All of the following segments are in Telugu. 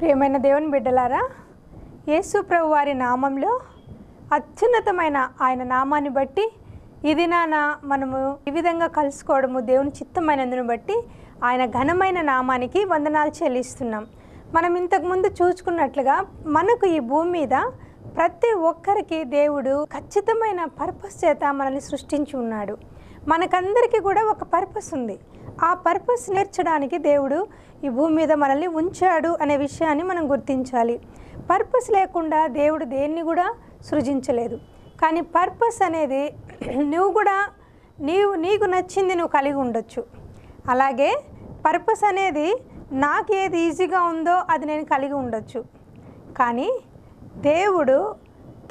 ప్రియమైన దేవుని బిడ్డలారా యేసు ప్రభు వారి నామంలో అత్యున్నతమైన ఆయన నామాన్ని బట్టి ఇది నాన్న మనము ఈ విధంగా కలుసుకోవడము దేవుని చిత్తమైనందును బట్టి ఆయన ఘనమైన నామానికి వందనాలు చెల్లిస్తున్నాం. మనం ఇంతకుముందు చూసుకున్నట్లుగా మనకు ఈ భూమి మీద ప్రతి ఒక్కరికి దేవుడు ఖచ్చితమైన పర్పస్ చేత మనల్ని సృష్టించి ఉన్నాడు. మనకందరికీ కూడా ఒక పర్పస్ ఉంది. ఆ పర్పస్ నేర్చడానికి దేవుడు ఈ భూమి మీద మనల్ని ఉంచాడు అనే విషయాన్ని మనం గుర్తించాలి. పర్పస్ లేకుండా దేవుడు దేన్ని కూడా సృజించలేదు. కానీ పర్పస్ అనేది నువ్వు కూడా నీవు నీకు నచ్చింది నువ్వు కలిగి ఉండొచ్చు. అలాగే పర్పస్ అనేది నాకు ఏది ఈజీగా ఉందో అది నేను కలిగి ఉండొచ్చు. కానీ దేవుడు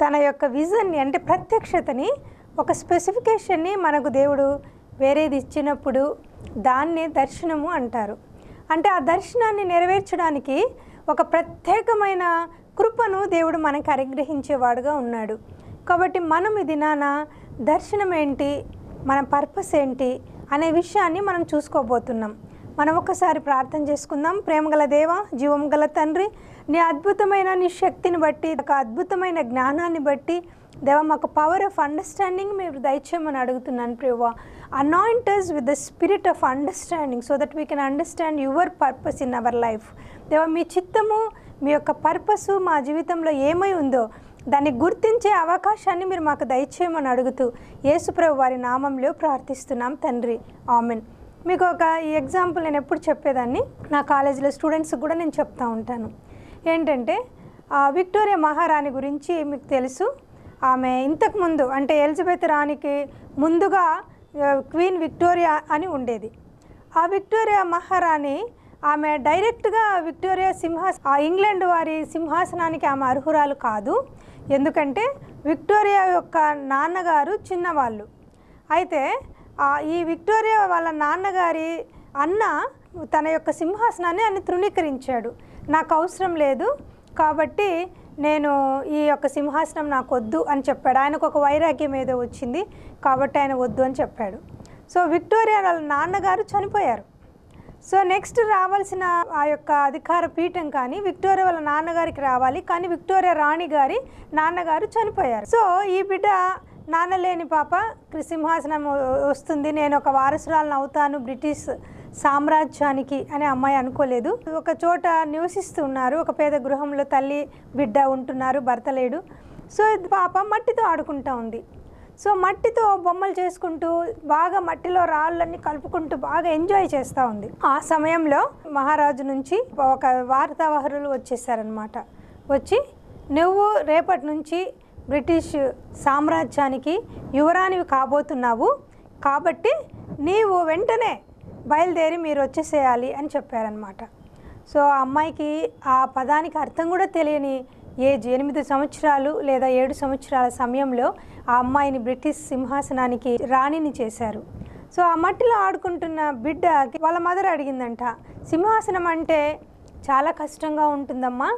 తన యొక్క విజన్ని అంటే ప్రత్యక్షతని ఒక స్పెసిఫికేషన్ని మనకు దేవుడు వేరేది ఇచ్చినప్పుడు దాన్ని దర్శనము అంటారు. అంటే ఆ దర్శనాన్ని నెరవేర్చడానికి ఒక ప్రత్యేకమైన కృపను దేవుడు మనకి అనుగ్రహించేవాడుగా ఉన్నాడు. కాబట్టి మనం ఇది నాన్న దర్శనం ఏంటి మన పర్పస్ ఏంటి అనే విషయాన్ని మనం చూసుకోబోతున్నాం. మనం ఒకసారి ప్రార్థన చేసుకుందాం. ప్రేమగల దేవ జీవం గల తండ్రి నీ అద్భుతమైన నీ శక్తిని బట్టి ఒక అద్భుతమైన జ్ఞానాన్ని బట్టి దేవ మాకు పవర్ ఆఫ్ అండర్స్టాండింగ్ మీరు దయచేయమని అడుగుతున్నాను ప్రేవా అనాయింటర్స్ with the spirit of understanding so that we can understand your purpose in our life దేవ మీ చిత్తము మీ యొక్క పర్పస్ మా జీవితంలో ఏమై ఉందో దాన్ని గుర్తించే అవకాశాన్ని మీరు మాకు దయచేయమని అడుగుతూ యేసుప్రభు వారి నామంలో ప్రార్థిస్తున్నాం తండ్రి. ఆమెన్. మీకు ఒక ఈ ఎగ్జాంపుల్ నేను ఎప్పుడు చెప్పేదాన్ని? నా కాలేజీలో స్టూడెంట్స్కి కూడా నేను చెప్తా ఉంటాను. ఏంటంటే ఆ, విక్టోరియా మహారాణి గురించి మీకు తెలుసు. ఆమె ఇంతకుముందు అంటే ఎలిజబెత్ రాణికి ముందుగా క్వీన్ విక్టోరియా అని ఉండేది. ఆ విక్టోరియా మహారాణి ఆమె డైరెక్ట్గా విక్టోరియా సింహాస ఆ ఇంగ్లాండ్ వారి సింహాసనానికి ఆమె అర్హురాలు కాదు. ఎందుకంటే విక్టోరియా యొక్క నాన్నగారు చిన్నవాళ్ళు. అయితే ఈ విక్టోరియా వాళ్ళ నాన్నగారి అన్న తన యొక్క సింహాసనాన్ని ఆయన తృణీకరించాడు. నాకు అవసరం లేదు కాబట్టి నేను ఈ యొక్క సింహాసనం నాకు వద్దు అని చెప్పాడు. ఆయనకు ఒక వైరాగ్యం ఏదో వచ్చింది కాబట్టి ఆయన వద్దు అని చెప్పాడు. సో విక్టోరియా వాళ్ళ నాన్నగారు చనిపోయారు. సో నెక్స్ట్ రావాల్సిన ఆ యొక్క అధికార పీఠం కానీ విక్టోరియా వాళ్ళ నాన్నగారికి రావాలి. కానీ విక్టోరియా రాణి గారి నాన్నగారు చనిపోయారు. సో ఈ బిడ్డ నాన్న లేని పాప సింహాసనం వస్తుంది. నేను ఒక వారసురాలను అవుతాను. బ్రిటిష్ సామ్రాజ్యానికి అనే అమ్మాయి అనుకోలేదు. ఒక చోట నివసిస్తున్నారు. ఒక పేద గృహంలో తల్లి బిడ్డ ఉంటున్నారు. భర్త లేడు. సో ఇది పాప మట్టితో ఆడుకుంటా ఉంది. సో మట్టితో బొమ్మలు చేసుకుంటూ బాగా మట్టిలో రాళ్ళన్నీ కలుపుకుంటూ బాగా ఎంజాయ్ చేస్తూ ఉంది. ఆ సమయంలో మహారాజు నుంచి ఒక వార్తావహరులు వచ్చేసారనమాట వచ్చి నువ్వు రేపటి నుంచి బ్రిటిష్ సామ్రాజ్యానికి యువరానివి కాబోతున్నావు. కాబట్టి నీవు వెంటనే బయలుదేరి మీరు వచ్చేసేయాలి అని చెప్పారనమాట సో ఆ అమ్మాయికి ఆ పదానికి అర్థం కూడా తెలియని ఏజ్ ఎనిమిది సంవత్సరాలు లేదా ఏడు సంవత్సరాల సమయంలో ఆ అమ్మాయిని బ్రిటిష్ సింహాసనానికి రాణిని చేశారు. సో ఆ మట్టిలో ఆడుకుంటున్న బిడ్డ వాళ్ళ మదర్ అడిగిందంట సింహాసనం అంటే చాలా కష్టంగా ఉంటుందమ్మా.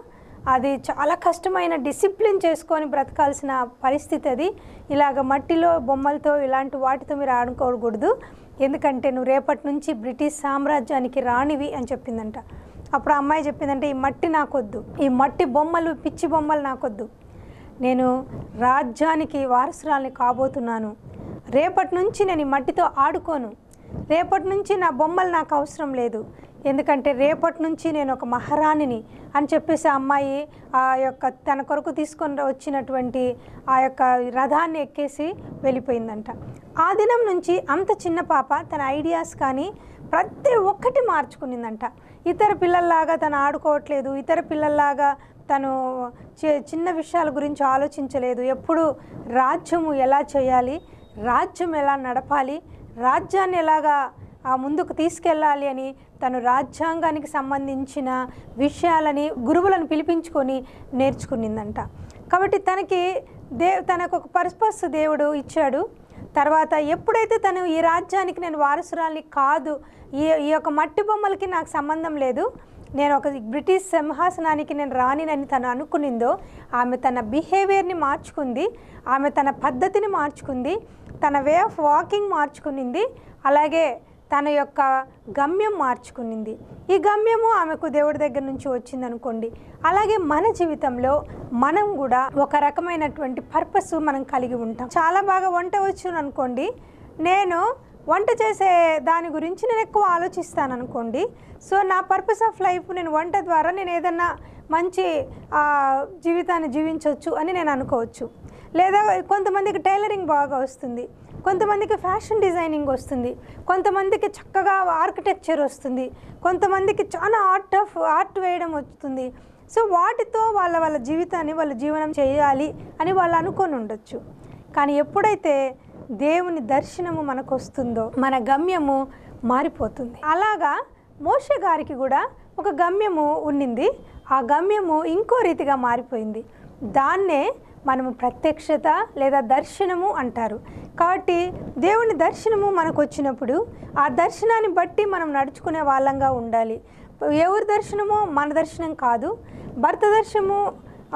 అది చాలా కష్టమైన డిసిప్లిన్ చేసుకొని బ్రతకాల్సిన పరిస్థితి అది. ఇలాగ మట్టిలో బొమ్మలతో ఇలాంటి వాటితో మీరు ఆడుకోకూడదు. ఎందుకంటే నువ్వు రేపటి నుంచి బ్రిటిష్ సామ్రాజ్యానికి రానివి అని చెప్పిందంట. అప్పుడు అమ్మాయి చెప్పిందంటే ఈ మట్టి నాకొద్దు. ఈ మట్టి బొమ్మలు పిచ్చి బొమ్మలు నాకొద్దు. నేను రాజ్యానికి వారసురాల్ని కాబోతున్నాను. రేపటి నుంచి నేను ఈ మట్టితో ఆడుకోను. రేపటి నుంచి నా బొమ్మలు నాకు అవసరం లేదు. ఎందుకంటే రేపటి నుంచి నేను ఒక మహారాణిని అని చెప్పేసి ఆ అమ్మాయి ఆ యొక్క తన కొరకు తీసుకొని వచ్చినటువంటి ఆ యొక్క రథాన్ని ఎక్కేసి వెళ్ళిపోయిందంట. ఆ దినం నుంచి అంత చిన్న పాప తన ఐడియాస్ కానీ ప్రతి ఒక్కటి మార్చుకునిందంట. ఇతర పిల్లల్లాగా తను ఆడుకోవట్లేదు ఇతర పిల్లల్లాగా తను చి- చిన్న విషయాల గురించి ఆలోచించలేదు. ఎప్పుడు రాజ్యము ఎలా చేయాలి రాజ్యం ఎలా నడపాలి రాజ్యాన్ని ఎలాగా ఆ ముందుకు తీసుకెళ్ళాలి అని తను రాజ్యాంగానికి సంబంధించిన విషయాలని గురువులను పిలిపించుకొని నేర్చుకునిందంట. కాబట్టి తనకి దే తనకు ఒక పర్పస్ దేవుడు ఇచ్చాడు. తర్వాత ఎప్పుడైతే తను ఈ రాజ్యానికి నేను వారసురాల్ని కాదు ఈ ఈ యొక్క మట్టి బొమ్మలకి నాకు సంబంధం లేదు నేను ఒక బ్రిటిష్ సింహాసనానికి నేను రానినని తను అనుకునిందో ఆమె తన బిహేవియర్ని మార్చుకుంది ఆమె తన పద్ధతిని మార్చుకుంది తన వే ఆఫ్ వాకింగ్ మార్చుకునింది అలాగే తన యొక్క గమ్యం మార్చుకునింది. ఈ గమ్యము ఆమెకు దేవుడి దగ్గర నుంచి వచ్చింది అనుకోండి అలాగే మన జీవితంలో మనం కూడా ఒక రకమైనటువంటి పర్పస్ మనం కలిగి ఉంటాం. చాలా బాగా వంట వచ్చును అనుకోండి నేను వంట చేసే దాని గురించి నేను ఎక్కువ ఆలోచిస్తాను అనుకోండి సో నా పర్పస్ ఆఫ్ లైఫ్ నేను వంట ద్వారా నేను ఏదన్నా మంచి జీవితాన్ని జీవించవచ్చు అని నేను అనుకోవచ్చు. లేదా కొంతమందికి టైలరింగ్ బాగా వస్తుంది. కొంతమందికి ఫ్యాషన్ డిజైనింగ్ వస్తుంది కొంతమందికి చక్కగా ఆర్కిటెక్చర్ వస్తుంది కొంతమందికి చాలా ఆర్ట్ ఆఫ్ ఆర్ట్ వేయడం వస్తుంది. సో వాటితో వాళ్ళ వాళ్ళ జీవితాన్ని వాళ్ళ జీవనం చేయాలి అని వాళ్ళు అనుకొని ఉండొచ్చు. కానీ ఎప్పుడైతే దేవుని దర్శనము మనకు వస్తుందో మన గమ్యము మారిపోతుంది. అలాగా మోషే గారికి కూడా ఒక గమ్యము ఉండింది ఆ గమ్యము ఇంకో రీతిగా మారిపోయింది. దాన్నే మనము ప్రత్యక్షత లేదా దర్శనము అంటారు. కాబట్టి దేవుని దర్శనము మనకు వచ్చినప్పుడు ఆ దర్శనాన్ని బట్టి మనం నడుచుకునే వాళ్ళంగా ఉండాలి. ఎవరి దర్శనమో మన దర్శనం కాదు. భర్త దర్శనము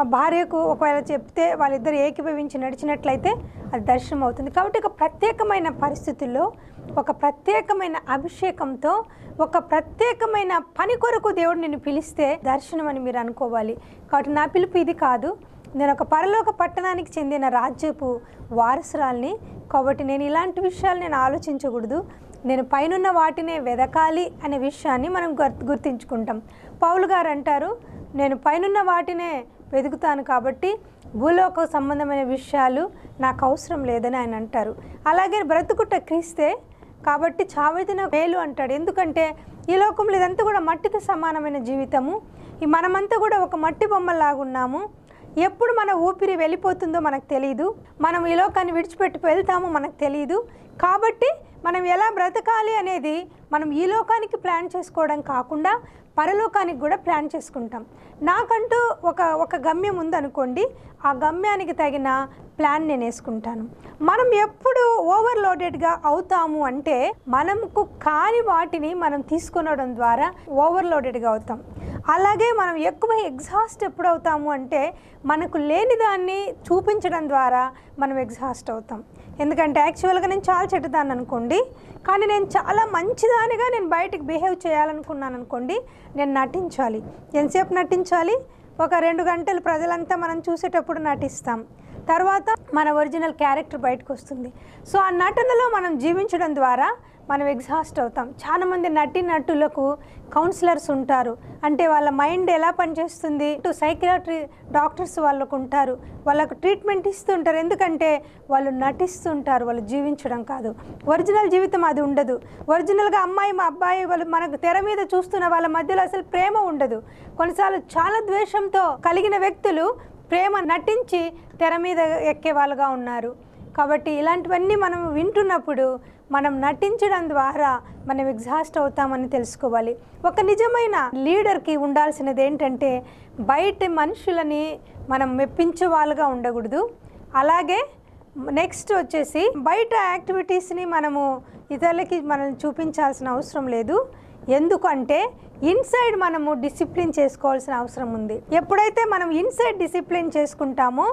ఆ భార్యకు ఒకవేళ చెప్తే వాళ్ళిద్దరు ఏకీభవించి నడిచినట్లయితే అది దర్శనం అవుతుంది కాబట్టి ఒక ప్రత్యేకమైన పరిస్థితుల్లో ఒక ప్రత్యేకమైన అభిషేకంతో ఒక ప్రత్యేకమైన పని కొరకు దేవుడు నిన్ను పిలిస్తే దర్శనం అని మీరు అనుకోవాలి. కాబట్టి నా పిలుపు ఇది కాదు. నేను ఒక పరలోక పట్టణానికి చెందిన రాజ్యపు వారసురాల్ని. కాబట్టి నేను ఇలాంటి విషయాలు నేను ఆలోచించకూడదు. నేను పైనున్న వాటినే వెదకాలి అనే విషయాన్ని మనం గుర్తించుకుంటాం. పౌలు గారు అంటారు నేను పైనున్న వాటినే వెతుకుతాను కాబట్టి భూలోక సంబంధమైన విషయాలు నాకు అవసరం లేదని ఆయన అంటారు. అలాగే బ్రతుకుట క్రీస్తే కాబట్టి చావైతే నాకు మేలు అంటాడు. ఎందుకంటే ఈ లోకంలో ఇదంతా కూడా మట్టితో సమానమైన జీవితము. ఈ మనమంతా కూడా ఒక మట్టి బొమ్మలాగా ఉన్నాము. ఎప్పుడు మన ఊపిరి వెళ్ళిపోతుందో మనకు తెలియదు మనం ఈ లోకాన్ని విడిచిపెట్టి వెళ్తామో మనకు తెలియదు కాబట్టి మనం ఎలా బ్రతకాలి అనేది మనం ఈ లోకానికి ప్లాన్ చేసుకోవడం కాకుండా పరలోకానికి కూడా ప్లాన్ చేసుకుంటాం. నాకంటూ ఒక ఒక గమ్యం ఉందనుకోండి. ఆ గమ్యానికి తగిన ప్లాన్ నేను వేసుకుంటాను మనం ఎప్పుడు ఓవర్లోడెడ్గా అవుతాము అంటే మనకు కాని వాటిని మనం తీసుకొనడం ద్వారా ఓవర్లోడెడ్గా అవుతాం. అలాగే మనం ఎక్కువ ఎగ్జాస్ట్ ఎప్పుడు అవుతాము అంటే మనకు లేని దాన్ని చూపించడం ద్వారా మనం ఎగ్జాస్ట్ అవుతాం. ఎందుకంటే యాక్చువల్గా నేను చాలా చెడ్డదాన్ని అనుకోండి కానీ నేను చాలా మంచిదానిగా నేను బయటకు బిహేవ్ చేయాలనుకున్నాను అనుకోండి నేను నటించాలి. ఎంతసేపు నటించాలి? ఒక రెండు గంటలు ప్రజలంతా మనం చూసేటప్పుడు నటిస్తాం. తర్వాత మన ఒరిజినల్ క్యారెక్టర్ బయటకు వస్తుంది. సో ఆ నటనలో మనం జీవించడం ద్వారా మనం ఎగ్జాస్ట్ అవుతాం. చాలామంది నటి నటులకు కౌన్సిలర్స్ ఉంటారు. అంటే వాళ్ళ మైండ్ ఎలా పనిచేస్తుంది? ఇటు సైకియాట్రీ డాక్టర్స్ వాళ్ళకు ఉంటారు. వాళ్ళకు ట్రీట్మెంట్ ఇస్తుంటారు ఎందుకంటే వాళ్ళు నటిస్తుంటారు వాళ్ళు జీవించడం కాదు. ఒరిజినల్ జీవితం అది ఉండదు. ఒరిజినల్గా అమ్మాయి మా అబ్బాయి వాళ్ళు మనకు తెర మీద చూస్తున్న వాళ్ళ మధ్యలో అసలు ప్రేమ ఉండదు. కొన్నిసార్లు చాలా ద్వేషంతో కలిగిన వ్యక్తులు ప్రేమ నటించి తెర మీద ఎక్కే వాళ్ళుగా ఉన్నారు. కాబట్టి ఇలాంటివన్నీ మనం వింటున్నప్పుడు మనం నటించడం ద్వారా మనం ఎగ్జాస్ట్ అవుతామని తెలుసుకోవాలి. ఒక నిజమైన లీడర్కి ఉండాల్సినది ఏంటంటే బయట మనుషులని మనం మెప్పించే వాళ్ళుగా ఉండకూడదు. అలాగే నెక్స్ట్ వచ్చేసి బయట యాక్టివిటీస్ని మనము ఇతరులకి మనం చూపించాల్సిన అవసరం లేదు. ఎందుకంటే ఇన్సైడ్ మనము డిసిప్లిన్ చేసుకోవాల్సిన అవసరం ఉంది. ఎప్పుడైతే మనం ఇన్సైడ్ డిసిప్లిన్ చేసుకుంటామో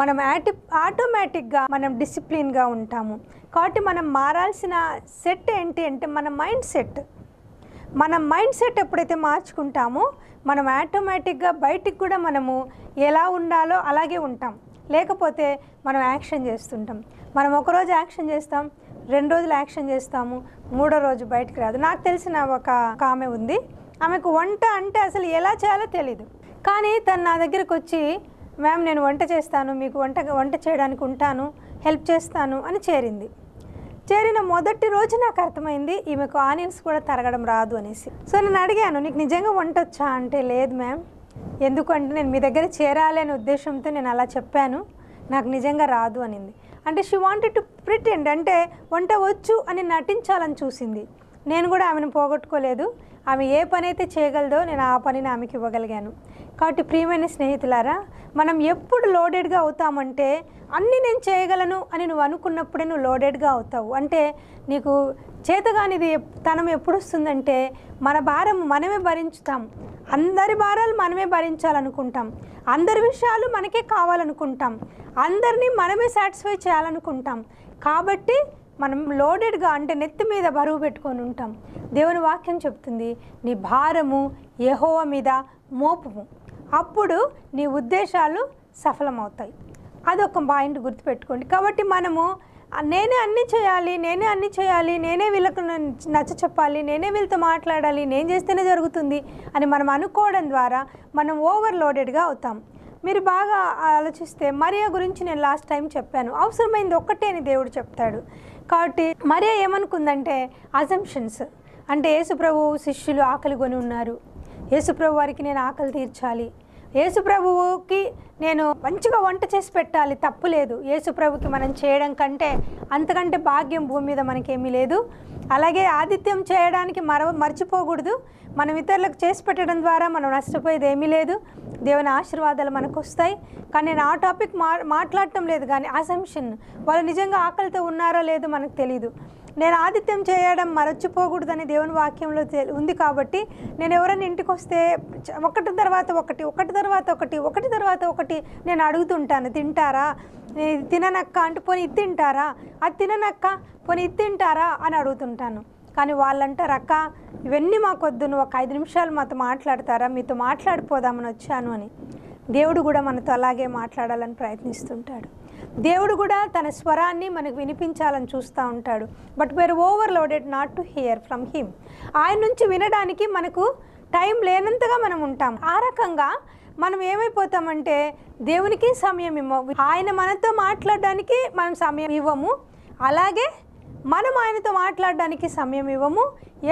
మనం యాటి ఆటోమేటిక్గా మనం డిసిప్లిన్గా ఉంటాము. కాబట్టి మనం మారాల్సిన సెట్ ఏంటి అంటే మన మైండ్ సెట్ మన మైండ్ సెట్ ఎప్పుడైతే మార్చుకుంటామో మనం ఆటోమేటిక్గా బయటికి కూడా మనము ఎలా ఉండాలో అలాగే ఉంటాం. లేకపోతే మనం యాక్షన్ చేస్తుంటాం. మనం ఒకరోజు యాక్షన్ చేస్తాం రెండు రోజులు యాక్షన్ చేస్తాము మూడో రోజు బయటకు రాదు. నాకు తెలిసిన ఒక ఒక ఆమె ఉంది. ఆమెకు వంట అంటే అసలు ఎలా చేయాలో తెలీదు. కానీ తను నా దగ్గరకు వచ్చి మ్యామ్ నేను వంట చేస్తాను మీకు వంట వంట చేయడానికి ఉంటాను హెల్ప్ చేస్తాను అని చేరింది. చేరిన మొదటి రోజు నాకు అర్థమైంది ఈమెకు ఆనియన్స్ కూడా తరగడం రాదు అనేసి. సో నేను అడిగాను నీకు నిజంగా వంట వచ్చా? అంటే లేదు మ్యామ్. ఎందుకంటే నేను మీ దగ్గర చేరాలి అనే ఉద్దేశంతో నేను అలా చెప్పాను. నాకు నిజంగా రాదు అనింది. అంటే షీ వాంటెడ్ టు ప్రిటెండ్ అంటే వంట వచ్చు అని నటించాలని చూసింది. నేను కూడా ఆమెను పోగొట్టుకోలేదు. ఆమె ఏ పని అయితే చేయగలదో నేను ఆ పనిని ఆమెకి ఇవ్వగలిగాను. కాబట్టి ప్రియమైన స్నేహితులారా మనం ఎప్పుడు లోడెడ్గా అవుతామంటే అన్నీ నేను చేయగలను అని నువ్వు అనుకున్నప్పుడే నువ్వు లోడెడ్గా అవుతావు. అంటే నీకు చేతగానిది తనం ఎప్పుడు వస్తుందంటే మన భారం మనమే భరించుతాం. అందరి భారాలు మనమే భరించాలనుకుంటాం. అందరి విషయాలు మనకే కావాలనుకుంటాం. అందరినీ మనమే సాటిస్ఫై చేయాలనుకుంటాం. కాబట్టి మనం లోడెడ్గా అంటే నెత్తి మీద బరువు పెట్టుకొని ఉంటాం. దేవుని వాక్యం చెప్తుంది నీ భారము యహోవ మీద మోపము. అప్పుడు నీ ఉద్దేశాలు సఫలమవుతాయి. అదొక పాయింట్ గుర్తుపెట్టుకోండి. కాబట్టి మనము నేనే అన్ని చేయాలి నేనే అన్నీ చేయాలి నేనే వీళ్ళకు నచ్చ చెప్పాలి నేనే వీళ్ళతో మాట్లాడాలి నేను చేస్తేనే జరుగుతుంది అని మనం అనుకోవడం ద్వారా మనం ఓవర్లోడెడ్గా అవుతాం. మీరు బాగా ఆలోచిస్తే మరియా గురించి నేను లాస్ట్ టైం చెప్పాను. అవసరమైంది ఒక్కటే అని దేవుడు చెప్తాడు. కాబట్టి మరియా ఏమనుకుందంటే అజంప్షన్స్. అంటే యేసుప్రభు శిష్యులు ఆకలి కొని ఉన్నారు. యేసుప్రభు వారికి నేను ఆకలి తీర్చాలి. యేసుప్రభువుకి నేను మంచిగా వంట చేసి పెట్టాలి తప్పు లేదు. యేసుప్రభుకి మనం చేయడం కంటే అంతకంటే భాగ్యం భూమి మీద మనకేమీ లేదు. అలాగే ఆతిథ్యం చేయడానికి మర మర్చిపోకూడదు. మనం ఇతరులకు చేసి పెట్టడం ద్వారా మనం నష్టపోయేది ఏమీ లేదు. దేవుని ఆశీర్వాదాలు మనకు వస్తాయి కానీ నేను ఆ టాపిక్ మా మాట్లాడటం లేదు. కానీ అసంప్షన్. వాళ్ళు నిజంగా ఆకలితో ఉన్నారో లేదో మనకు తెలియదు నేను ఆతిథ్యం చేయడం మరచిపోకూడదని దేవుని వాక్యంలో ఉంది కాబట్టి నేను ఎవరైనా ఇంటికి వస్తే ఒకటి తర్వాత ఒకటి ఒకటి తర్వాత ఒకటి ఒకటి తర్వాత ఒకటి నేను అడుగుతుంటాను. తింటారా? తిననక్క అంటే పోనీ ఇది తింటారా? అది తిననక్క పోనీ ఇది తింటారా? అని అడుగుతుంటాను. కానీ వాళ్ళంటారు అక్క ఇవన్నీ మాకొద్దు నువ్వు ఒక ఐదు నిమిషాలు మాతో మాట్లాడతారా? మీతో మాట్లాడిపోదామని వచ్చాను అని దేవుడు కూడా మనతో అలాగే మాట్లాడాలని ప్రయత్నిస్తుంటాడు. దేవుడు కూడా తన స్వరాన్ని మనకు వినిపించాలని చూస్తూ ఉంటాడు. But we're overloaded not to hear from him ఆయన నుంచి వినడానికి మనకు టైం లేనంతగా మనం ఉంటాం. ఆ రకంగా మనం ఏమైపోతామంటే దేవునికి సమయం ఇవ్వము ఆయన మనతో మాట్లాడడానికి మనం సమయం ఇవ్వము. అలాగే మనం ఆయనతో మాట్లాడడానికి సమయం ఇవ్వము.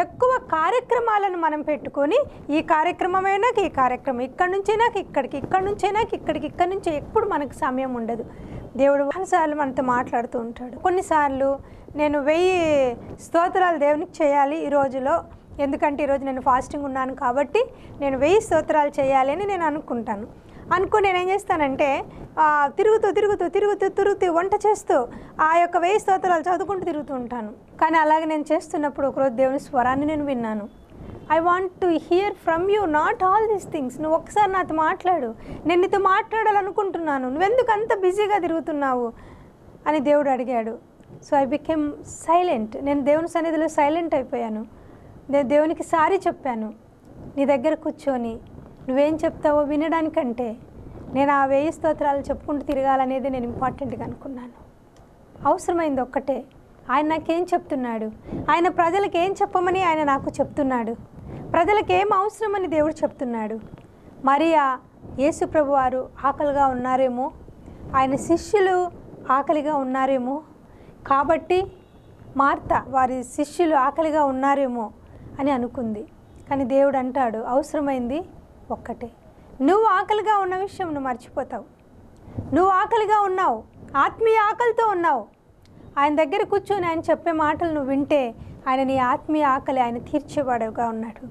ఎక్కువ కార్యక్రమాలను మనం పెట్టుకొని ఈ కార్యక్రమమే నాకు ఈ కార్యక్రమం ఇక్కడి నుంచే నాకు ఇక్కడికి ఇక్కడి నుంచే నాకు ఇక్కడికి ఇక్కడి నుంచి ఎప్పుడు మనకు సమయం ఉండదు. దేవుడు కొన్నిసార్లు మనతో మాట్లాడుతూ ఉంటాడు. కొన్నిసార్లు నేను వెయ్యి స్తోత్రాలు దేవునికి చేయాలి ఈ రోజులో. ఎందుకంటే ఈరోజు నేను ఫాస్టింగ్ ఉన్నాను కాబట్టి నేను వెయ్యి స్తోత్రాలు చేయాలి అని నేను అనుకుంటాను. అనుకుని నేను ఏం చేస్తానంటే తిరుగుతూ తిరుగుతూ తిరుగుతూ తిరుగుతూ వంట చేస్తూ ఆ యొక్క వెయ్యి స్తోత్రాలు చదువుకుంటూ తిరుగుతూ ఉంటాను. కానీ అలాగే నేను చేస్తున్నప్పుడు ఒకరోజు దేవుని స్వరాన్ని నేను విన్నాను. I want to hear from you not all these things నువ్వు ఒకసారి నాతో మాట్లాడు. నేను నీతో మాట్లాడాలనుకుంటున్నాను. నువ్వెందుకు అంత బిజీగా తిరుగుతున్నావు? అని దేవుడు అడిగాడు. సో ఐ బికెమ్ సైలెంట్ నేను దేవుని సన్నిధిలో సైలెంట్ అయిపోయాను. నేను దేవునికి సారీ చెప్పాను. నీ దగ్గర కూర్చొని నువ్వేం చెప్తావో వినడానికంటే నేను ఆ వేయి స్తోత్రాలు చెప్పుకుంటూ తిరగాలనేది నేను ఇంపార్టెంట్గా అనుకున్నాను. అవసరమైంది ఒక్కటే. ఆయన నాకేం చెప్తున్నాడు? ఆయన ప్రజలకు ఏం చెప్పమని ఆయన నాకు చెప్తున్నాడు? ప్రజలకు ఏం అవసరమని దేవుడు చెప్తున్నాడు? మరియా యేసు ప్రభు వారు ఆకలిగా ఉన్నారేమో? ఆయన శిష్యులు ఆకలిగా ఉన్నారేమో? కాబట్టి మార్త వారి శిష్యులు ఆకలిగా ఉన్నారేమో అని అనుకుంది. కానీ దేవుడు అంటాడు అవసరమైంది ఒక్కటే. నువ్వు ఆకలిగా ఉన్న విషయం నువ్వు మర్చిపోతావు. నువ్వు ఆకలిగా ఉన్నావు. ఆత్మీయ ఆకలితో ఉన్నావు. ఆయన దగ్గర కూర్చొని ఆయన చెప్పే మాటలు నువ్వు వింటే ఆయన నీ ఆత్మీయ ఆకలి ఆయన తీర్చేవాడుగా ఉన్నాడు.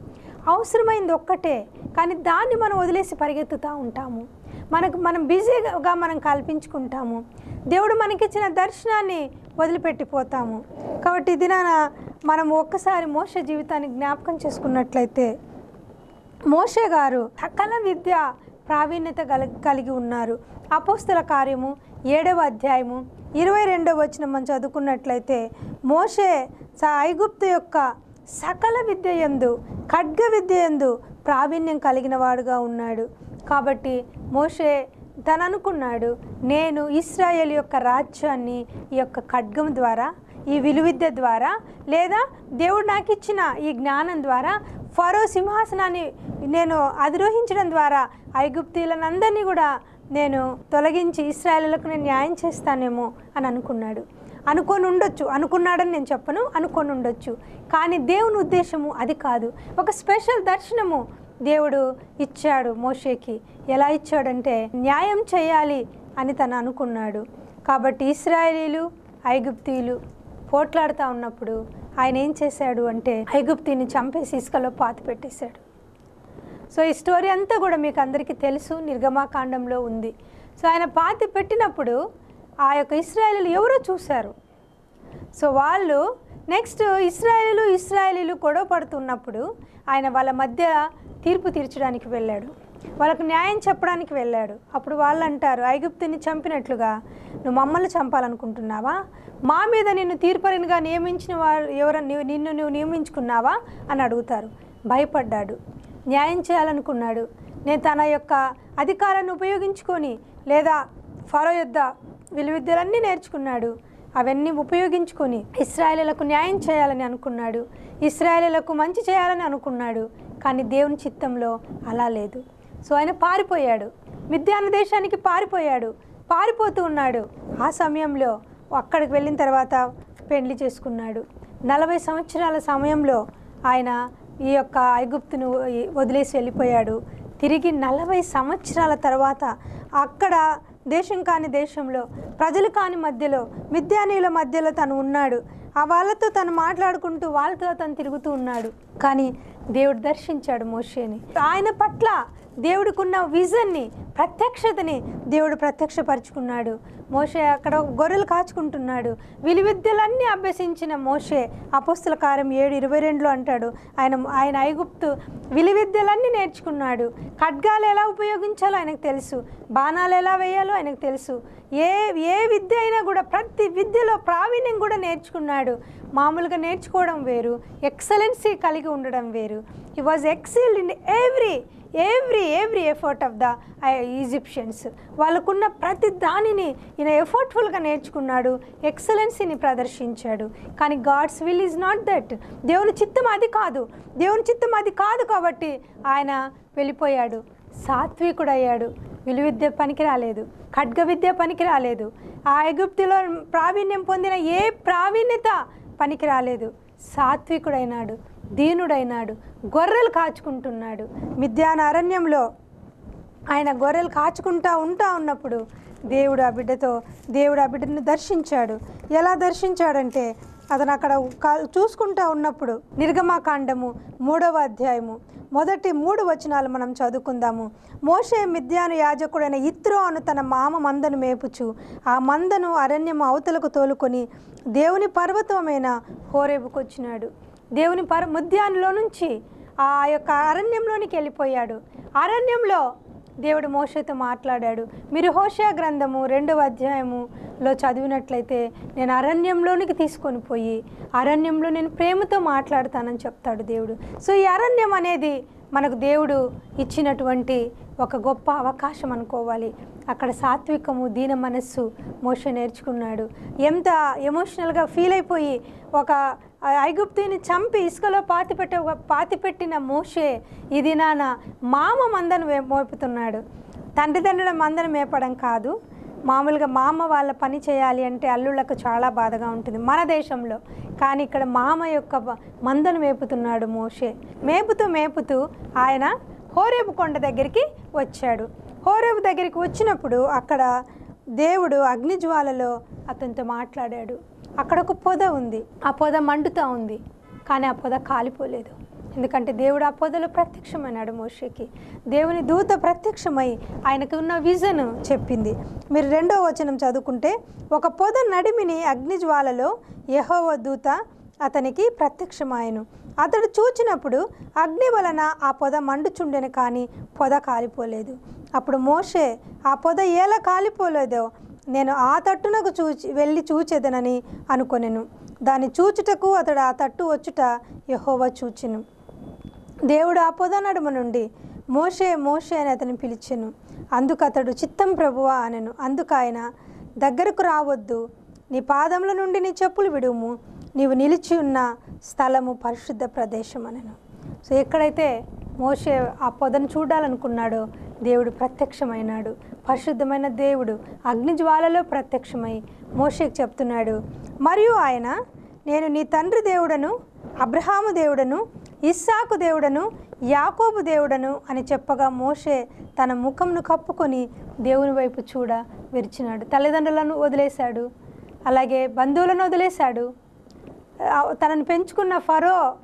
అవసరమైంది ఒక్కటే. కానీ దాన్ని మనం వదిలేసి పరిగెత్తుతూ ఉంటాము. మనకు మనం బిజీగా మనం కల్పించుకుంటాము. దేవుడు మనకిచ్చిన దర్శనాన్ని వదిలిపెట్టిపోతాము. కాబట్టి దినాన మనం ఒక్కసారి మోస జీవితాన్ని జ్ఞాపకం చేసుకున్నట్లయితే మోషే గారు సకల విద్య ప్రావీణ్యత కలిగి ఉన్నారు. అపోస్తుల కార్యము ఏడవ అధ్యాయము ఇరవై రెండవ వచ్చిన మనం చదువుకున్నట్లయితే మోషే ఐగుప్తు యొక్క సకల విద్య యందు ఖడ్గ విద్య యందు ప్రావీణ్యం కలిగిన వాడుగా ఉన్నాడు. కాబట్టి మోషే తను అనుకున్నాడు నేను ఇస్రాయేల్ యొక్క రాజ్యాన్ని ఈ యొక్క ఖడ్గం ద్వారా ఈ విలువిద్య ద్వారా లేదా దేవుడు నాకు ఇచ్చిన ఈ జ్ఞానం ద్వారా ఫరో సింహాసనాన్ని నేను అధిరోహించడం ద్వారా ఐగుప్తీలనందరినీ కూడా నేను తొలగించి ఇస్రాయలకు నేను న్యాయం చేస్తానేమో అని అనుకున్నాడు. అనుకొని ఉండొచ్చు అనుకున్నాడని నేను చెప్పను అనుకొని ఉండొచ్చు. కానీ దేవుని ఉద్దేశము అది కాదు. ఒక స్పెషల్ దర్శనము దేవుడు ఇచ్చాడు మోషేకి. ఎలా ఇచ్చాడంటే న్యాయం చేయాలి అని తను అనుకున్నాడు. కాబట్టి ఇస్రాయేలీలు ఐగుప్తీలు పోట్లాడుతూ ఉన్నప్పుడు ఆయన ఏం చేశాడు అంటే ఐగుప్తిని చంపేసి ఇసుకలో పాతి పెట్టేశాడు. సో ఈ స్టోరీ అంతా కూడా మీకు అందరికీ తెలుసు నిర్గమాకాండంలో ఉంది. సో ఆయన పాతి పెట్టినప్పుడు ఆ యొక్క ఇస్రాయలీలు ఎవరో చూశారు. సో వాళ్ళు నెక్స్ట్ ఇస్రాయలీలు ఇస్రాయలీలు గొడవ పడుతున్నప్పుడు ఆయన వాళ్ళ మధ్య తీర్పు తీర్చడానికి వెళ్ళాడు. వాళ్ళకు న్యాయం చెప్పడానికి వెళ్ళాడు. అప్పుడు వాళ్ళు అంటారు ఐగుప్తుని చంపినట్లుగా నువ్వు మమ్మల్ని చంపాలనుకుంటున్నావా? మా మీద నిన్ను తీర్పరినిగా నియమించిన వారు ఎవరు నిన్ను నువ్వు నియమించుకున్నావా అని అడుగుతారు. భయపడ్డాడు. న్యాయం చేయాలనుకున్నాడు. నేను తన యొక్క అధికారాన్ని ఉపయోగించుకొని లేదా ఫరో యొద్ద విలువిద్యలన్నీ నేర్చుకున్నాడు. అవన్నీ ఉపయోగించుకొని ఇస్రాయేలీలకు న్యాయం చేయాలని అనుకున్నాడు. ఇస్రాయేలీలకు మంచి చేయాలని అనుకున్నాడు. కానీ దేవుని చిత్తంలో అలా లేదు. సో ఆయన పారిపోయాడు. మిథ్యాన దేశానికి పారిపోయాడు. పారిపోతూ ఉన్నాడు. ఆ సమయంలో అక్కడికి వెళ్ళిన తర్వాత పెళ్ళి చేసుకున్నాడు. నలభై సంవత్సరాల సమయంలో ఆయన ఈ యొక్క ఐగుప్తును వదిలేసి వెళ్ళిపోయాడు. తిరిగి నలభై సంవత్సరాల తర్వాత అక్కడ దేశం కాని దేశంలో ప్రజలు కాని మధ్యలో మిద్యానీయుల మధ్యలో తను ఉన్నాడు. ఆ వాళ్ళతో తను మాట్లాడుకుంటూ వాళ్ళతో తను తిరుగుతూ ఉన్నాడు. కానీ దేవుడు దర్శించాడు మోషేని. ఆయన పట్ల దేవుడికున్న విజన్ని ప్రత్యక్షతని దేవుడు ప్రత్యక్షపరుచుకున్నాడు. మోషే అక్కడ గొర్రెలు కాచుకుంటున్నాడు. విలువిద్యలన్నీ అభ్యసించిన మోషే అపోస్తుల కారం ఏడు ఇరవై రెండులో అంటాడు. ఆయన ఆయన ఐగుప్తు విలువిద్యలన్నీ నేర్చుకున్నాడు. ఖడ్గాలు ఎలా ఉపయోగించాలో ఆయనకు తెలుసు. బాణాలు ఎలా వేయాలో ఆయనకు తెలుసు. ఏ ఏ విద్య అయినా కూడా ప్రతి విద్యలో ప్రావీణ్యం కూడా నేర్చుకున్నాడు. మామూలుగా నేర్చుకోవడం వేరు. ఎక్సలెన్సీ కలిగి ఉండడం వేరు. He was excelled in every every every effort of the Egyptians. వాళ్ళకున్న ప్రతి దానిని ఈయన ఎఫర్ట్ఫుల్గా నేర్చుకున్నాడు ఎక్సలెన్సీని ప్రదర్శించాడు. కానీ God's will is not that. దేవుని చిత్తం అది కాదు. దేవుని చిత్తం అది కాదు కాబట్టి ఆయన వెళ్ళిపోయాడు. సాత్వికుడయ్యాడు. విలువిద్య పనికి రాలేదు. ఖడ్గ విద్య పనికి రాలేదు. ఆ ఎగుప్తిలో ప్రావీణ్యం పొందిన ఏ ప్రావీణ్యత పనికి రాలేదు. సాత్వికుడైనాడు దీనుడైనాడు గొర్రెలు కాచుకుంటున్నాడు. మిథ్యాన అరణ్యంలో ఆయన గొర్రెలు కాచుకుంటా ఉంటా ఉన్నప్పుడు దేవుడు ఆ బిడ్డతో దేవుడు ఆ బిడ్డను దర్శించాడు. ఎలా దర్శించాడంటే అతను అక్కడ చూసుకుంటా ఉన్నప్పుడు నిర్గమాకాండము మూడవ అధ్యాయము. మొదటి మూడు వచనాలు మనం చదువుకుందాము. మోషే మిద్యాను యాజకుడైన ఇత్రో అను తన మామ మందను మేపుచు ఆ మందను అరణ్యము అవతలకు తోలుకొని దేవుని పర్వతమైన హోరేబుకొచ్చినాడు. దేవుని పర్ మధ్యాహ్నంలో నుంచి ఆ యొక్క అరణ్యంలోనికి వెళ్ళిపోయాడు. అరణ్యంలో దేవుడు మోషతో మాట్లాడాడు. మీరు హోషయా గ్రంథము రెండవ అధ్యాయములో చదివినట్లయితే నేను అరణ్యంలోనికి తీసుకొని పోయి అరణ్యంలో నేను ప్రేమతో మాట్లాడతానని చెప్తాడు దేవుడు. సో ఈ అరణ్యం అనేది మనకు దేవుడు ఇచ్చినటువంటి ఒక గొప్ప అవకాశం అనుకోవాలి. అక్కడ సాత్వికము దీన మనస్సు మోష నేర్చుకున్నాడు. ఎంత ఎమోషనల్గా ఫీల్ అయిపోయి ఒక ఐగుప్తిని చంపి ఇసుకలో పాతిపెట్ట పాతిపెట్టిన మోషే ఇది నాన్న మామ మందను మోపుతున్నాడు. తండ్రిదండ్రుల మందను మేపడం కాదు మామూలుగా మామ వాళ్ళ పని చేయాలి అంటే అల్లుళ్ళకు చాలా బాధగా ఉంటుంది మన దేశంలో. కానీ ఇక్కడ మామ యొక్క మందను మేపుతున్నాడు మోషే. మేపుతూ మేపుతూ ఆయన హోరేబు కొండ దగ్గరికి వచ్చాడు. హోరేబు దగ్గరికి వచ్చినప్పుడు అక్కడ దేవుడు అగ్నిజ్వాలలో అతనితో మాట్లాడాడు. అక్కడ ఒక పొద ఉంది. ఆ పొద మండుతూ ఉంది. కానీ ఆ పొద కాలిపోలేదు. ఎందుకంటే దేవుడు ఆ పొదలో ప్రత్యక్షమైనాడు మోషేకి. దేవుని దూత ప్రత్యక్షమై ఆయనకు ఉన్న విజన్ చెప్పింది. మీరు రెండో వచనం చదువుకుంటే ఒక పొద నడిమిని అగ్నిజ్వాలలో యహోవ దూత అతనికి ప్రత్యక్షమాయను. అతడు చూచినప్పుడు అగ్ని వలన ఆ పొద మండుచుండెను కానీ పొద కాలిపోలేదు. అప్పుడు మోషే ఆ పొద ఎలా కాలిపోలేదో నేను ఆ తట్టునకు చూచి వెళ్ళి చూచెదనని అనుకొనెను. దాన్ని చూచుటకు అతడు ఆ తట్టు వచ్చుట యహోవా చూచెను. దేవుడు ఆ పొద నడుమ నుండి మోషే మోషే అని అతని పిలిచెను. అందుకు అతడు చిత్తం ప్రభువా అనెను. అందుకు ఆయన దగ్గరకు రావద్దు. నీ పాదముల నుండి నీ చెప్పులు విడుము. నీవు నిలిచి ఉన్న స్థలము పరిశుద్ధ ప్రదేశం అనెను. సో ఎక్కడైతే మోషే ఆ పొదను చూడాలనుకున్నాడో దేవుడు ప్రత్యక్షమైనాడు. పరిశుద్ధమైన దేవుడు అగ్నిజ్వాలలో ప్రత్యక్షమై మోషేకి చెప్తున్నాడు. మరియు ఆయన నేను నీ తండ్రి దేవుడను అబ్రహాము దేవుడను ఇస్సాకు దేవుడను యాకోబు దేవుడను అని చెప్పగా మోషే తన ముఖంను కప్పుకొని దేవుని వైపు చూడ విరిచినాడు. తల్లిదండ్రులను వదిలేశాడు. అలాగే బంధువులను వదిలేశాడు. తనను పెంచుకున్న ఫరో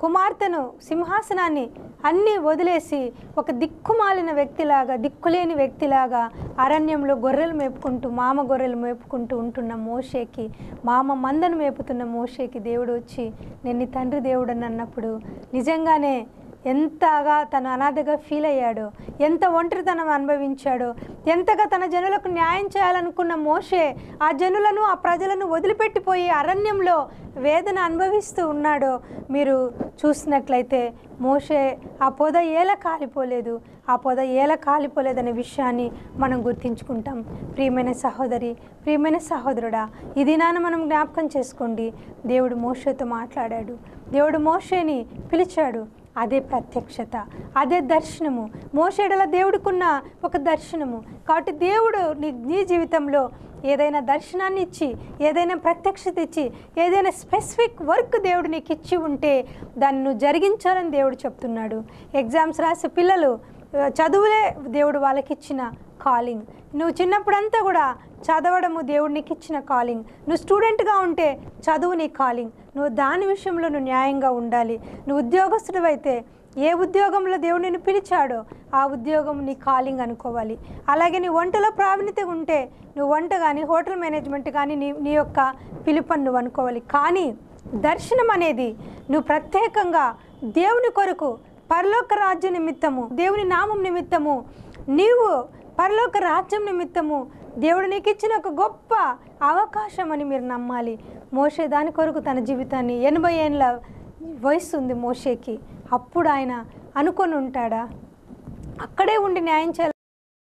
కుమార్తెను సింహాసనాన్ని అన్నీ వదిలేసి ఒక దిక్కుమాలిన వ్యక్తిలాగా దిక్కులేని వ్యక్తిలాగా అరణ్యంలో గొర్రెలు మేపుకుంటూ మామ గొర్రెలు మేపుకుంటూ ఉంటున్న మోషేకి మామ మందను మేపుతున్న మోషేకి దేవుడు వచ్చి నేను నీ తండ్రి దేవుడు అని అన్నప్పుడు నిజంగానే ఎంతగా తను అనాథగా ఫీల్ అయ్యాడో ఎంత ఒంటరితనం అనుభవించాడో ఎంతగా తన జనులకు న్యాయం చేయాలనుకున్న మోషే ఆ జనులను ఆ ప్రజలను వదిలిపెట్టిపోయి అరణ్యంలో వేదన అనుభవిస్తూ ఉన్నాడో మీరు చూసినట్లయితే మోషే ఆ పొద ఏల కాలిపోలేదు. ఆ పొద ఏల కాలిపోలేదనే విషయాన్ని మనం గుర్తించుకుంటాం. ప్రియమైన సహోదరి ప్రియమైన సహోదరుడా ఇది నాన్న మనం జ్ఞాపకం చేసుకోండి. దేవుడు మోషేతో మాట్లాడాడు. దేవుడు మోషేని పిలిచాడు. అదే ప్రత్యక్షత అదే దర్శనము. మోషేడల దేవుడికున్న ఒక దర్శనము. కాబట్టి దేవుడు నీ నీ జీవితంలో ఏదైనా దర్శనాన్ని ఇచ్చి ఏదైనా ప్రత్యక్షత ఇచ్చి ఏదైనా స్పెసిఫిక్ వర్క్ దేవుడు నీకు ఇచ్చి ఉంటే దాన్ని నువ్వు జరిగించాలని దేవుడు చెప్తున్నాడు. ఎగ్జామ్స్ రాసే పిల్లలు చదువులే దేవుడు వాళ్ళకి ఇచ్చిన కాలింగ్. నువ్వు చిన్నప్పుడంతా కూడా చదవడము దేవుడు నీకు ఇచ్చిన కాలింగ్. నువ్వు స్టూడెంట్గా ఉంటే చదువు నీ కాలింగ్. నువ్వు దాని విషయంలో నువ్వు న్యాయంగా ఉండాలి. నువ్వు ఉద్యోగస్తుడు అయితే ఏ ఉద్యోగంలో దేవుడు నిన్ను పిలిచాడో ఆ ఉద్యోగం నీ కాలింగ్ అనుకోవాలి. అలాగే నీ వంటలో ప్రావీణ్యత ఉంటే నువ్వు వంట కానీ హోటల్ మేనేజ్మెంట్ కానీ నీ నీ యొక్క పిలుపని నువ్వు అనుకోవాలి. కానీ దర్శనం అనేది నువ్వు ప్రత్యేకంగా దేవుని కొరకు పరలోక రాజ్య నిమిత్తము దేవుని నామం నిమిత్తము నీవు పరలోక రాజ్యం నిమిత్తము దేవుడు నీకు ఇచ్చిన ఒక గొప్ప అవకాశం అని మీరు నమ్మాలి. మోషే దాని కొరకు తన జీవితాన్ని ఎనభై ఏళ్ళ వయసు ఉంది మోషేకి. అప్పుడు ఆయన అనుకొని ఉంటాడా? అక్కడే ఉండి న్యాయం చేయాలి.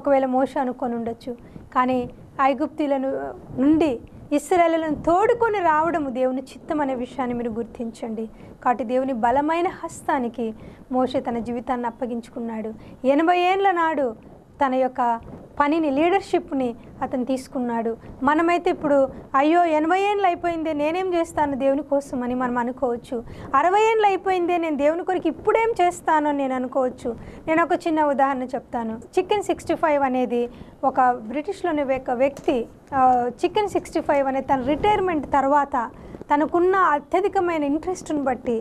ఒకవేళ మోష అనుకొని ఉండొచ్చు. కానీ ఐగుప్తీలను నుండి ఇస్రాయలను తోడుకొని రావడం దేవుని చిత్తం అనే విషయాన్ని మీరు గుర్తించండి. కాబట్టి దేవుని బలమైన హస్తానికి మోషే తన జీవితాన్ని అప్పగించుకున్నాడు. ఎనభై ఏండ్ల నాడు తన యొక్క పనిని లీడర్షిప్ని అతను తీసుకున్నాడు. మనమైతే ఇప్పుడు అయ్యో ఎనభై ఏళ్ళు అయిపోయిందే నేనేం చేస్తాను దేవుని కోసం అని మనం అనుకోవచ్చు. అరవై ఏళ్ళు అయిపోయిందే నేను దేవుని కొరకు ఇప్పుడేం చేస్తాను అని నేను అనుకోవచ్చు. నేను ఒక చిన్న ఉదాహరణ చెప్తాను. చికెన్ సిక్స్టీ ఫైవ్ అనేది ఒక బ్రిటిష్లోని ఒక వ్యక్తి చికెన్ సిక్స్టీ ఫైవ్ అనేది తన రిటైర్మెంట్ తర్వాత తనకున్న అత్యధికమైన ఇంట్రెస్ట్ని బట్టి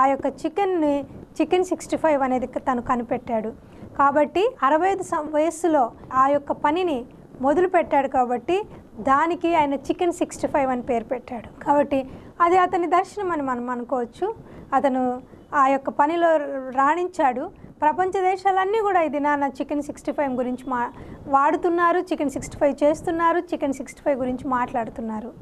ఆ యొక్క చికెన్ని చికెన్ సిక్స్టీ ఫైవ్ అనేది తను కనిపెట్టాడు. కాబట్టి అరవై ఐదు సం- వయస్సులో ఆ యొక్క పనిని మొదలు పెట్టాడు కాబట్టి దానికి ఆయన చికెన్ సిక్స్టీ ఫైవ్ అని పేరు పెట్టాడు. కాబట్టి అది అతని దర్శనం అని మనం అనుకోవచ్చు. అతను ఆ యొక్క పనిలో రాణించాడు. ప్రపంచ దేశాలన్నీ కూడా ఇది దినాన చికెన్ సిక్స్టీ ఫైవ్ గురించి మా వాడుతున్నారు చికెన్ సిక్స్టీ ఫైవ్ చేస్తున్నారు చికెన్ సిక్స్టీ ఫైవ్ గురించి మాట్లాడుతున్నారు.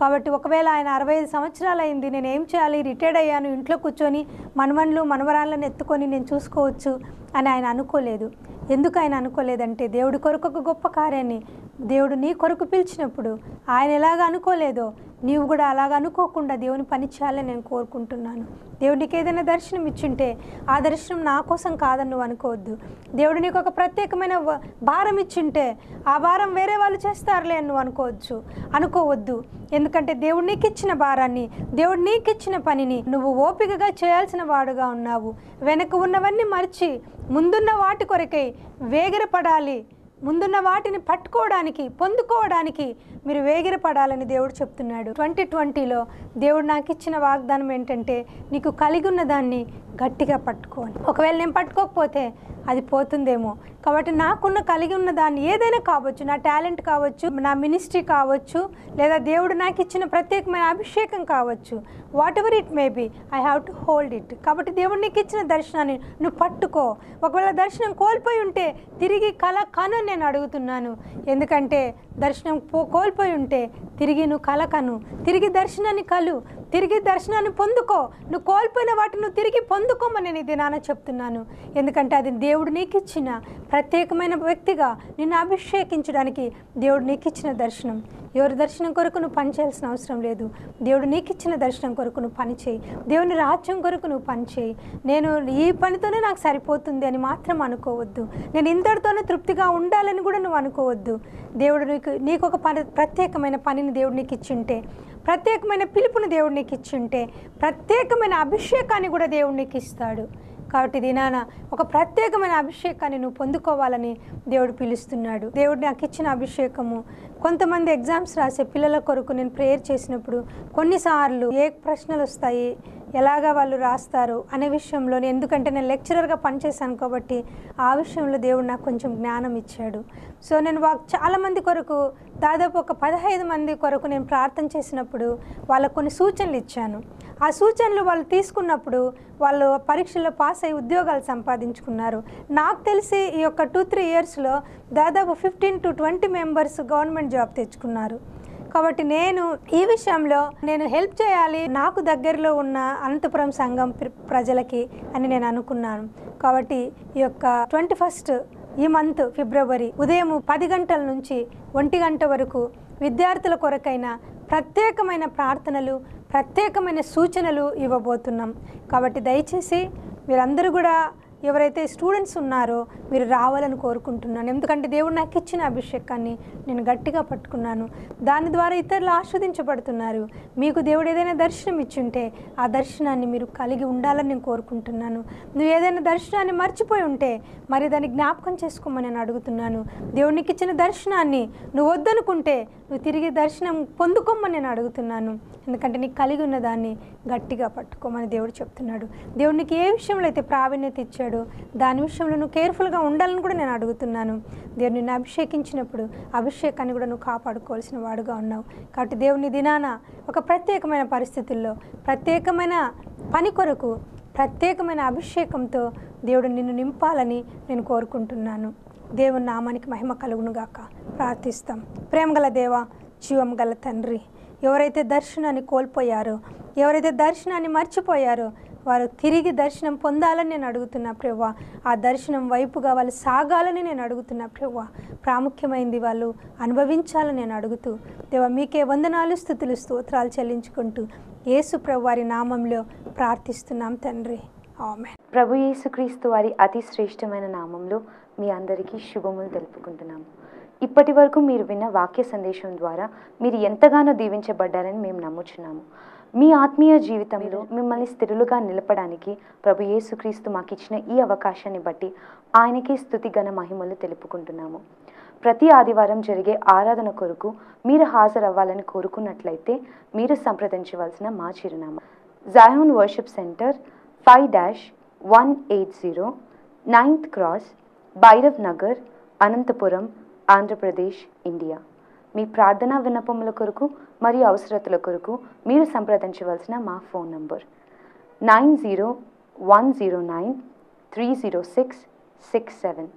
కాబట్టి ఒకవేళ ఆయన అరవై ఐదు సంవత్సరాలు అయింది నేను ఏం చేయాలి? రిటైర్డ్ అయ్యాను ఇంట్లో కూర్చొని మనవన్లు మనవరాళ్ళని ఎత్తుకొని నేను చూసుకోవచ్చు అని ఆయన అనుకోలేదు. ఎందుకు ఆయన అనుకోలేదంటే దేవుడి కొరకు ఒక గొప్ప కార్యాన్ని దేవుడు నీ కొరకు పిలిచినప్పుడు ఆయన ఎలాగ అనుకోలేదో నీవు కూడా అలాగ అనుకోకుండా దేవుని పని చేయాలని నేను కోరుకుంటున్నాను. దేవుడికి ఏదైనా దర్శనం ఇచ్చుంటే ఆ దర్శనం నా కోసం కాదని నువ్వు అనుకోవద్దు. దేవుడు నీకు ఒక ప్రత్యేకమైన భారం ఇచ్చుంటే ఆ భారం వేరే వాళ్ళు చేస్తారులే అని నువ్వు అనుకోవచ్చు. అనుకోవద్దు. ఎందుకంటే దేవుడు నీకు ఇచ్చిన భారాన్ని దేవుడు నీకు ఇచ్చిన పనిని నువ్వు ఓపికగా చేయాల్సిన వాడుగా ఉన్నావు. వెనక ఉన్నవన్నీ మర్చి ముందున్న వాటి కొరకై వేగిరపడాలి. ముందున్న వాటిని పట్టుకోవడానికి పొందుకోవడానికి మీరు వేగిరపడాలని దేవుడు చెప్తున్నాడు. ట్వంటీ ట్వంటీలో దేవుడు నాకు ఇచ్చిన వాగ్దానం ఏంటంటే నీకు కలిగి ఉన్న దాన్ని గట్టిగా పట్టుకోని. ఒకవేళ నేను పట్టుకోకపోతే అది పోతుందేమో. కాబట్టి నాకున్న కలిగి ఉన్న దాన్ని ఏదైనా కావచ్చు నా టాలెంట్ కావచ్చు నా మినిస్ట్రీ కావచ్చు లేదా దేవుడు నాకు ఇచ్చిన ప్రత్యేకమైన అభిషేకం కావచ్చు whatever it may be I have to hold it కాబట్టి దేవుడు నీకు ఇచ్చిన దర్శనాన్ని నువ్వు పట్టుకో. ఒకవేళ దర్శనం కోల్పోయి ఉంటే తిరిగి కళ కను నేను అడుగుతున్నాను. ఎందుకంటే దర్శనం పో కోల్పోయి ఉంటే తిరిగి నువ్వు కలకను. తిరిగి దర్శనాన్ని కలు. తిరిగి దర్శనాన్ని పొందుకో. నువ్వు కోల్పోయిన వాటిని నువ్వు తిరిగి పొందుకోమని నేను ఇది నాన్న చెప్తున్నాను. ఎందుకంటే అది దేవుడు నీకు ఇచ్చిన ప్రత్యేకమైన వ్యక్తిగా నిన్ను అభిషేకించడానికి దేవుడు నీకు ఇచ్చిన దర్శనం. ఎవరి దర్శనం కొరకు నువ్వు పనిచేయాల్సిన అవసరం లేదు. దేవుడు నీకు ఇచ్చిన దర్శనం కొరకు నువ్వు పనిచేయి దేవుని రాజ్యం కొరకు నువ్వు పనిచేయి నేను ఈ పనితోనే నాకు సరిపోతుంది అని మాత్రం అనుకోవద్దు. నేను ఇంతటితోనే తృప్తిగా ఉండాలని కూడా నువ్వు అనుకోవద్దు. దేవుడు నీకు నీకు ఒక పని ప్రత్యేకమైన పనిని దేవుడు నీకు ఇచ్చింటే ప్రత్యేకమైన పిలుపుని దేవుడు నీకు ఇచ్చింటే ప్రత్యేకమైన అభిషేకాన్ని కూడా దేవుడు నీకు ఇస్తాడు కాబట్టి దినాన ఒక ప్రత్యేకమైన అభిషేకాన్ని నువ్వు పొందుకోవాలని దేవుడు పిలుస్తున్నాడు. దేవుడు నాకు ఇచ్చిన అభిషేకము కొంతమంది ఎగ్జామ్స్ రాసే పిల్లల కొరకు నేను ప్రేయర్ చేసినప్పుడు కొన్నిసార్లు ఏ ప్రశ్నలు వస్తాయి ఎలాగా వాళ్ళు రాస్తారు అనే విషయంలో నేను- ఎందుకంటే నేను లెక్చరర్గా పనిచేశాను కాబట్టి ఆ విషయంలో దేవుడు నాకు కొంచెం జ్ఞానం ఇచ్చాడు. సో నేను వా చాలామంది కొరకు దాదాపు ఒక పదహైదు మంది కొరకు నేను ప్రార్థన చేసినప్పుడు వాళ్ళకు కొన్ని సూచనలు ఇచ్చాను. ఆ సూచనలు వాళ్ళు తీసుకున్నప్పుడు వాళ్ళు పరీక్షల్లో పాస్ అయ్యి ఉద్యోగాలు సంపాదించుకున్నారు. నాకు తెలిసి ఈ యొక్క టూ త్రీ ఇయర్స్లో దాదాపు fifteen to twenty members government job తెచ్చుకున్నారు. కాబట్టి నేను ఈ విషయంలో నేను హెల్ప్ చేయాలి నాకు దగ్గరలో ఉన్న అనంతపురం సంఘం ప్ర- ప్రజలకి అని నేను అనుకున్నాను. కాబట్టి ఈ యొక్క ట్వంటీ ఫస్ట్ ఈ మంత్ ఫిబ్రవరి ఉదయం పది గంటల నుంచి ఒంటి గంట వరకు విద్యార్థుల కొరకైన ప్రత్యేకమైన ప్రార్థనలు ప్రత్యేకమైన సూచనలు ఇవ్వబోతున్నాం. కాబట్టి దయచేసి మీరందరూ కూడా ఎవరైతే స్టూడెంట్స్ ఉన్నారో మీరు రావాలని కోరుకుంటున్నాను. ఎందుకంటే దేవుడు నాకు ఇచ్చిన అభిషేకాన్ని నేను గట్టిగా పట్టుకున్నాను. దాని ద్వారా ఇతరులు ఆస్వాదించబడుతున్నారు. మీకు దేవుడు ఏదైనా దర్శనం ఇచ్చుంటే ఆ దర్శనాన్ని మీరు కలిగి ఉండాలని నేను కోరుకుంటున్నాను. నువ్వు ఏదైనా దర్శనాన్ని మర్చిపోయి ఉంటే మరి దాన్ని జ్ఞాపకం చేసుకోమని నేను అడుగుతున్నాను. దేవునికి ఇచ్చిన దర్శనాన్ని నువ్వు వద్దనుకుంటే నువ్వు తిరిగి దర్శనం పొందుకోమని నేను అడుగుతున్నాను. ఎందుకంటే నీకు కలిగి ఉన్న దాన్ని గట్టిగా పట్టుకోమని దేవుడు చెప్తున్నాడు. దేవునికి ఏ విషయంలో అయితే ప్రావీణ్యత ఇచ్చాడు దాని విషయంలో నువ్వు కేర్ఫుల్గా ఉండాలని కూడా నేను అడుగుతున్నాను. దేవుడు నిన్ను అభిషేకించినప్పుడు అభిషేకాన్ని కూడా నువ్వు కాపాడుకోవాల్సిన వాడుగా ఉన్నావు. కాబట్టి దేవుని దినాన ఒక ప్రత్యేకమైన పరిస్థితుల్లో ప్రత్యేకమైన పని కొరకు ప్రత్యేకమైన అభిషేకంతో దేవుడు నిన్ను నింపాలని నేను కోరుకుంటున్నాను. దేవుని నామానికి మహిమ కలుగును గాక. ప్రార్థిస్తాం. ప్రేమగల దేవ జీవం గల తండ్రి ఎవరైతే దర్శనాన్ని కోల్పోయారో ఎవరైతే దర్శనాన్ని మర్చిపోయారో వారు తిరిగి దర్శనం పొందాలని నేను అడుగుతున్నా ప్రభా ఆ దర్శనం వైపుగా వాళ్ళు సాగాలని నేను అడుగుతున్నా ప్రభా ప్రాముఖ్యమైంది వాళ్ళు అనుభవించాలని నేను అడుగుతూ దేవ మీకే వందనాలు స్థుతులు స్తోత్రాలు చెల్లించుకుంటూ యేసు ప్రభు వారి నామంలో ప్రార్థిస్తున్నాం తండ్రి. ఆమె ప్రభు యేసుక్రీస్తు వారి అతి శ్రేష్టమైన నామంలో మీ అందరికీ శుభములు తెలుపుకుంటున్నాము. ఇప్పటి వరకు మీరు విన్న వాక్య సందేశం ద్వారా మీరు ఎంతగానో దీవించబడ్డారని మేము నమ్ముచున్నాము. మీ ఆత్మీయ జీవితంలో మిమ్మల్ని స్థిరులుగా నిలపడానికి ప్రభు యేసుక్రీస్తు మాకు ఇచ్చిన ఈ అవకాశాన్ని బట్టి ఆయనకి స్థుతి ఘన మహిమలు తెలుపుకుంటున్నాము. ప్రతి ఆదివారం జరిగే ఆరాధన కొరకు మీరు హాజరవ్వాలని కోరుకున్నట్లయితే మీరు సంప్రదించవలసిన మా చిరునామా. Zion worship centre five dash one eight zero ninth cross Bhairav Nagar Anantapur Andhra Pradesh India మీ ప్రార్థనా విన్నపముల కొరకు మరియు అవసరతల కొరకు మీరు సంప్రదించవలసిన మా phone number. Nine zero one zero nine three zero six six seven.